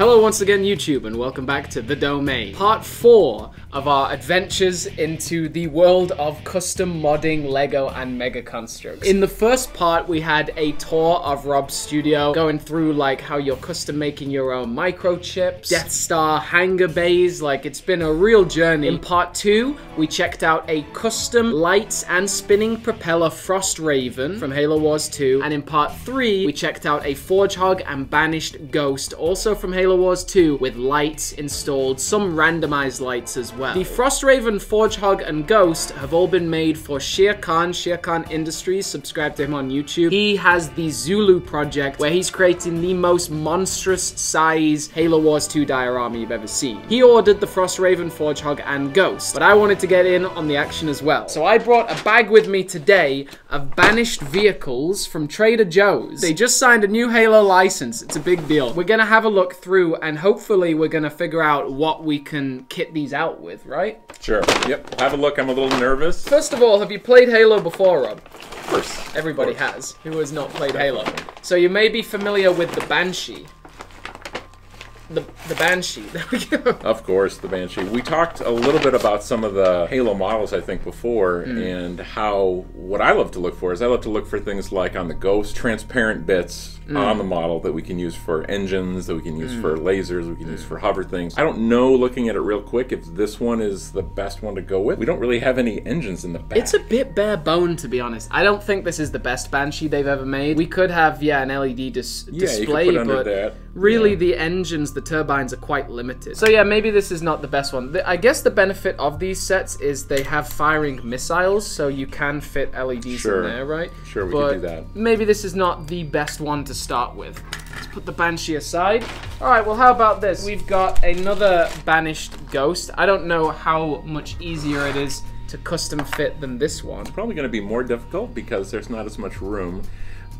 Hello once again YouTube and welcome back to The Domain. Part 4 of our adventures into the world of custom modding LEGO and Mega Construx. In the first part we had a tour of Rob's studio going through like how you're custom making your own microchips, Death Star hangar bays, like it's been a real journey. In part 2 we checked out a custom lights and spinning propeller Frost Raven from Halo Wars 2 and in part 3 we checked out a Forge Hog and Banished Ghost also from Halo Wars 2 with lights installed, some randomized lights as well. The Frostraven, Forgehog, and Ghost have all been made for Shere Khan, Shere Khan Industries, subscribe to him on YouTube. He has the Zulu project where he's creating the most monstrous size Halo Wars 2 diorama you've ever seen. He ordered the Frostraven, Forgehog, and Ghost, but I wanted to get in on the action as well. So I brought a bag with me today of banished vehicles from Trader Joe's. They just signed a new Halo license. It's a big deal. We're gonna have a look through and hopefully we're gonna figure out what we can kit these out with, right? Sure. Yep. Have a look. I'm a little nervous. First of all, have you played Halo before, Rob? Of course. Everybody has. Who has not played Halo? So you may be familiar with the Banshee. The, the Banshee. There we go. Of course, the Banshee. We talked a little bit about some of the Halo models, I think, before, Hmm. and how what I love to look for is I love to look for things like on the Ghost, transparent bits Hmm. on the model that we can use for engines, that we can use for lasers, we can use for hover things. I don't know, looking at it real quick, if this one is the best one to go with. We don't really have any engines in the back. It's a bit bare bone, to be honest. I don't think this is the best Banshee they've ever made. We could have, yeah, an LED dis- Yeah, display, but that. Really Yeah. the engines, the turbines are quite limited. So yeah, maybe this is not the best one. The- I guess the benefit of these sets is they have firing missiles, so you can fit LEDs Sure. in there, right? Sure, we but could do that. Maybe this is not the best one to start with. Let's put the Banshee aside. Alright, well how about this? We've got another Banished Ghost. I don't know how much easier it is to custom fit than this one. It's probably going to be more difficult because there's not as much room.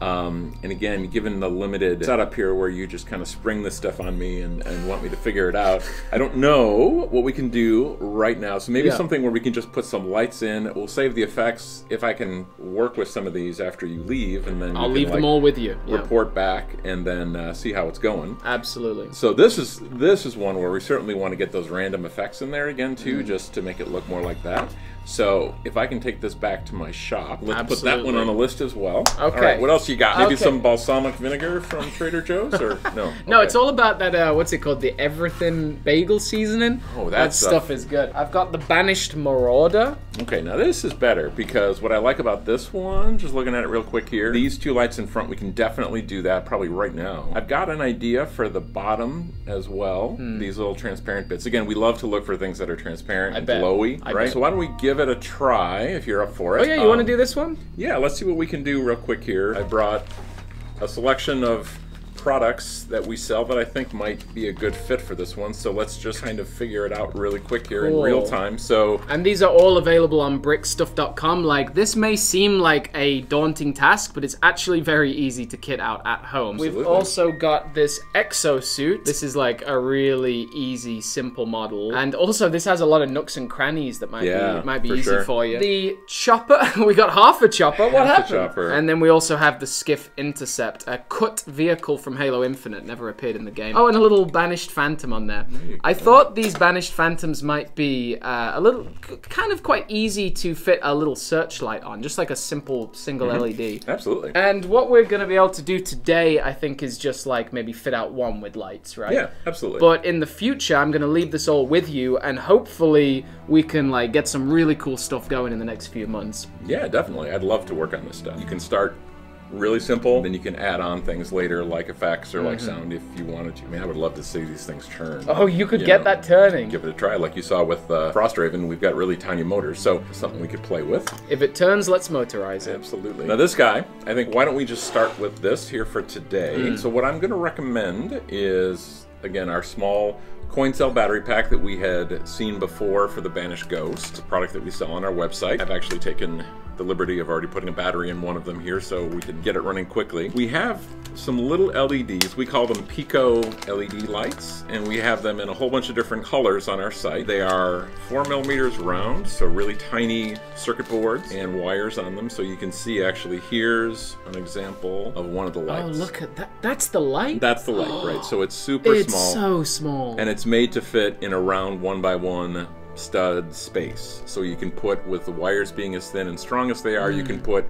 Um, and again, given the limited setup here where you just kind of spring this stuff on me and, and want me to figure it out, I don't know what we can do right now. So maybe Yeah. something where we can just put some lights in. We'll save the effects if I can work with some of these after you leave, and then I'll you can, leave them like, all with you. Yeah, report back and then uh, see how it's going. absolutely. So this is this is one where we certainly want to get those random effects in there again too, Mm-hmm. just to make it look more like that. So if I can take this back to my shop, let's put that one on the list as well. Okay. All right. What else you got? Maybe Okay. some balsamic vinegar from Trader Joe's, or no? No, it's all about that. Uh, what's it called? The everything bagel seasoning. Oh, that that stuff. is good. I've got the banished marauder. Okay, now this is better because what I like about this one, just looking at it real quick here, these two lights in front, we can definitely do that probably right now. I've got an idea for the bottom as well. Hmm. These little transparent bits. Again, we love to look for things that are transparent and bet. glowy, I right? bet. So why don't we give it a try if you're up for it? Oh yeah, you want to Um, do this one? Yeah, let's see what we can do real quick here. I brought a selection of products that we sell that I think might be a good fit for this one. So let's just kind of figure it out really quick here Cool. in real time. So And these are all available on brickstuff.com. Like, this may seem like a daunting task, but it's actually very easy to kit out at home. We've also got this exosuit. This is like a really easy, simple model. And also, this has a lot of nooks and crannies that might Yeah, be might be for easy sure. for you. The chopper, we got half a chopper. What Half a happened? chopper. And then we also have the Skiff Intercept, a cut vehicle from Halo Infinite, never appeared in the game. Oh, and a little Banished Phantom on there. I thought these Banished Phantoms might be uh, a little, kind of quite easy to fit a little searchlight on, just like a simple single Mm-hmm. LED. absolutely. And what we're going to be able to do today, I think, is just like maybe fit out one with lights, right? Yeah, absolutely. But in the future, I'm going to leave this all with you, and hopefully we can like get some really cool stuff going in the next few months. Yeah, definitely. I'd love to work on this stuff. You can start really simple, then you can add on things later like effects or like sound if you wanted to. I mean, I would love to see these things turn. Oh, you could You get know, that turning. Give it a try, like you saw with uh, Frost Raven. We've got really tiny motors, so something we could play with. If it turns, let's motorize it. Absolutely. Now, this guy, I think, why don't we just start with this here for today? Mm. So, what I'm going to recommend is, again, our small coin cell battery pack that we had seen before for the Banished Ghost, a product that we sell on our website. I've actually taken the liberty of already putting a battery in one of them here so we can get it running quickly. We have some little LEDs. We call them Pico LED lights, and we have them in a whole bunch of different colors on our site. They are four millimeters round, so really tiny circuit boards and wires on them. So you can see actually here's an example of one of the lights. Oh, look at that. That's the light? That's the light, right? So it's super it's small. It's so small. And it's made to fit in a round one by one stud space. So you can put, with the wires being as thin and strong as they are, you Mm. can put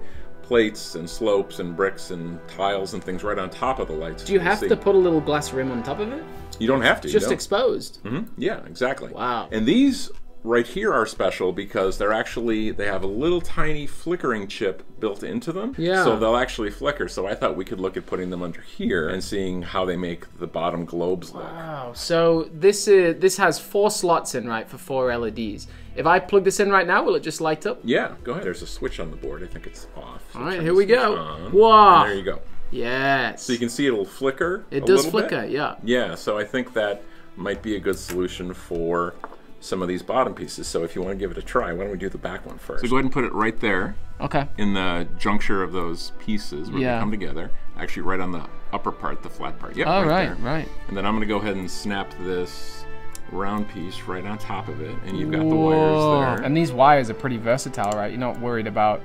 plates and slopes and bricks and tiles and things right on top of the lights. Do you have to put a little glass rim on top of it? You don't have to. Just exposed. Mhm. Yeah, exactly. Wow. And these right here are special because they're actually they have a little tiny flickering chip built into them. Yeah. So they'll actually flicker. So I thought we could look at putting them under here and seeing how they make the bottom globes look. Wow. So this is this has four slots in, right, for four LEDs. If I plug this in right now, will it just light up? Yeah, go ahead. There's a switch on the board. I think it's off. So All right, here we go. on. Wow. And there you go. Yes. So you can see it'll flicker. it a does little bit. flicker, yeah. Yeah, so I think that might be a good solution for some of these bottom pieces. So if you want to give it a try, why don't we do the back one first? So go ahead and put it right there Okay. in the juncture of those pieces where Yeah. they come together. Actually, right on the upper part, the flat part. Yep, All right, right, there. right. And then I'm going to go ahead and snap this round piece right on top of it, and you've got the wires there. And these wires are pretty versatile, right? You're not worried about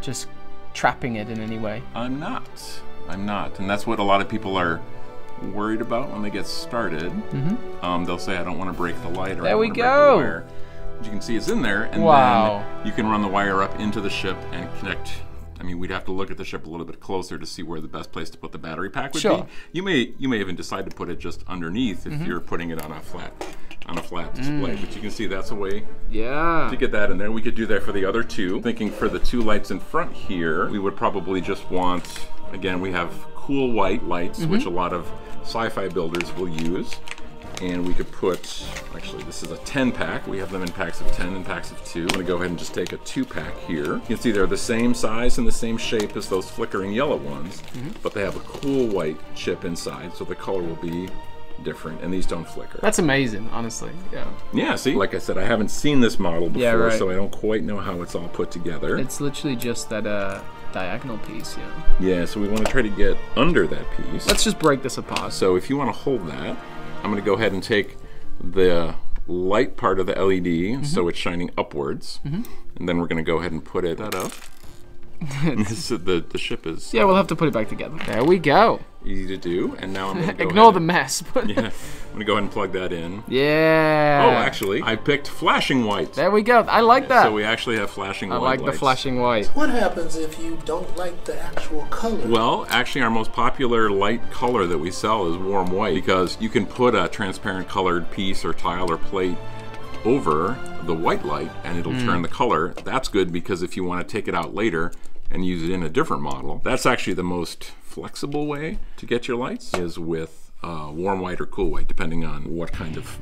just trapping it in any way. I'm not. I'm not. And that's what a lot of people are worried about when they get started. Mm-hmm. Um, they'll say, I don't want to break the light or I There don't we go. break the wire. But you can see it's in there, and Wow. then you can run the wire up into the ship and connect. I mean, we'd have to look at the ship a little bit closer to see where the best place to put the battery pack would Sure. Be. You may you may even decide to put it just underneath if you're putting it on a flat on a flat display. Mm. But you can see that's a way Yeah. to get that in there. We could do that for the other two. Thinking for the two lights in front here, we would probably just want, again, we have cool white lights, which a lot of sci-fi builders will use. And we could put, actually this is a 10 pack. We have them in packs of 10 and packs of two. I'm gonna go ahead and just take a two pack here. You can see they're the same size and the same shape as those flickering yellow ones, but they have a cool white chip inside, so the color will be different, and these don't flicker. That's amazing, honestly. Yeah. Yeah, see? Like I said, I haven't seen this model before, Yeah, right. so I don't quite know how it's all put together. It's literally just that uh, diagonal piece, yeah. yeah, so we want to try to get under that piece. Let's just break this apart. so if you want to hold that, I'm going to go ahead and take the light part of the LED, Mm-hmm. so it's shining upwards, and then we're going to go ahead and put it that up. so the, the ship is Yeah, we'll have to put it back together. There we go. easy to do, and now I'm going to go Ignore ahead the mess. but- Yeah, I'm going to go ahead and plug that in. yeah. Oh, actually, I picked flashing white. There we go. I like that. So we actually have flashing I white I like the flashing white. What happens if you don't like the actual color? Well, actually, our most popular light color that we sell is warm white because you can put a transparent colored piece or tile or plate over the white light and it'll Hmm. turn the color. That's good because if you want to take it out later and use it in a different model, that's actually the most flexible way to get your lights is with uh, warm white or cool white, depending on what kind of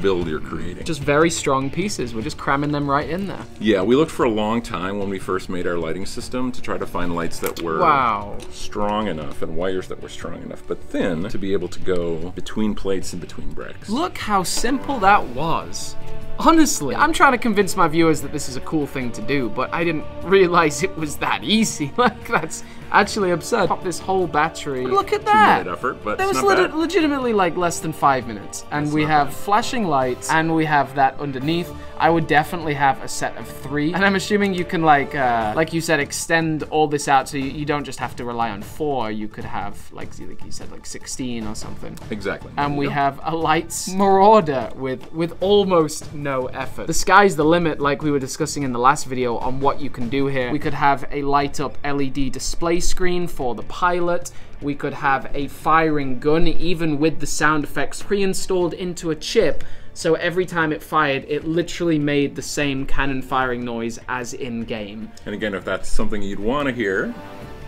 build you're creating. Just very strong pieces. We're just cramming them right in there. Yeah, we looked for a long time when we first made our lighting system to try to find lights that were Wow. strong enough and wires that were strong enough, but thin to be able to go between plates and between bricks. Look how simple that was. Honestly, I'm trying to convince my viewers that this is a cool thing to do, but I didn't realize it was that easy. Like, that's actually absurd. Pop this whole battery. Look at that. Minute effort, but That it's was not lit- bad. legitimately like less than five minutes. And we have bad. flashing lights and we have that underneath. I would definitely have a set of three. And I'm assuming you can like, uh, like you said, extend all this out so you, you don't just have to rely on four. You could have like, like you said, like 16 or something. Exactly. And There we go. have a lights marauder with with almost no effort. The sky's the limit, like we were discussing in the last video on what you can do here. We could have a light up LED display screen for the pilot. We could have a firing gun, even with the sound effects pre-installed into a chip. So every time it fired, it literally made the same cannon firing noise as in game. And again, if that's something you'd want to hear,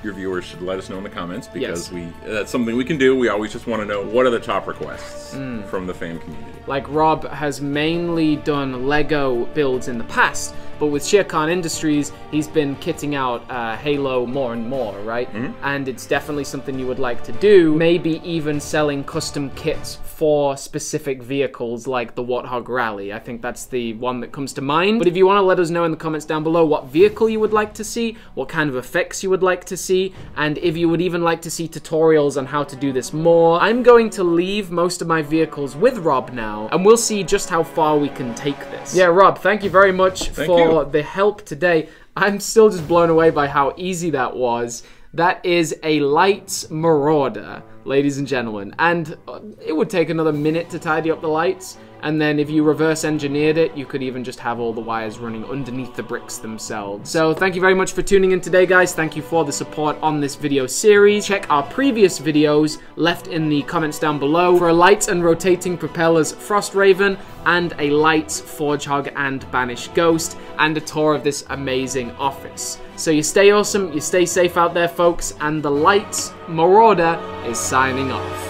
your viewers should let us know in the comments because Yes. we that's something we can do. We always just want to know what are the top requests Mm. from the fan community. Like Rob has mainly done Lego builds in the past, but with Shere Khan Industries, he's been kitting out uh, Halo more and more, right? And it's definitely something you would like to do. Maybe even selling custom kits for specific vehicles like the Warthog Rally. I think that's the one that comes to mind. But if you want to let us know in the comments down below what vehicle you would like to see, what kind of effects you would like to see, and if you would even like to see tutorials on how to do this more, I'm going to leave most of my vehicles with Rob now, and we'll see just how far we can take this. Yeah, Rob, thank you very much Thank for you. The help today. I'm still just blown away by how easy that was. That is a lights marauder, ladies and gentlemen. And uh, it would take another minute to tidy up the lights. And then if you reverse engineered it, you could even just have all the wires running underneath the bricks themselves. So thank you very much for tuning in today, guys. Thank you for the support on this video series. Check our previous videos left in the comments down below for a lights and rotating propellers Frost Raven and a lights Forge Hog and Banish Ghost and a tour of this amazing office. So you stay awesome, you stay safe out there, folks, and the Lights Marauder is signing off.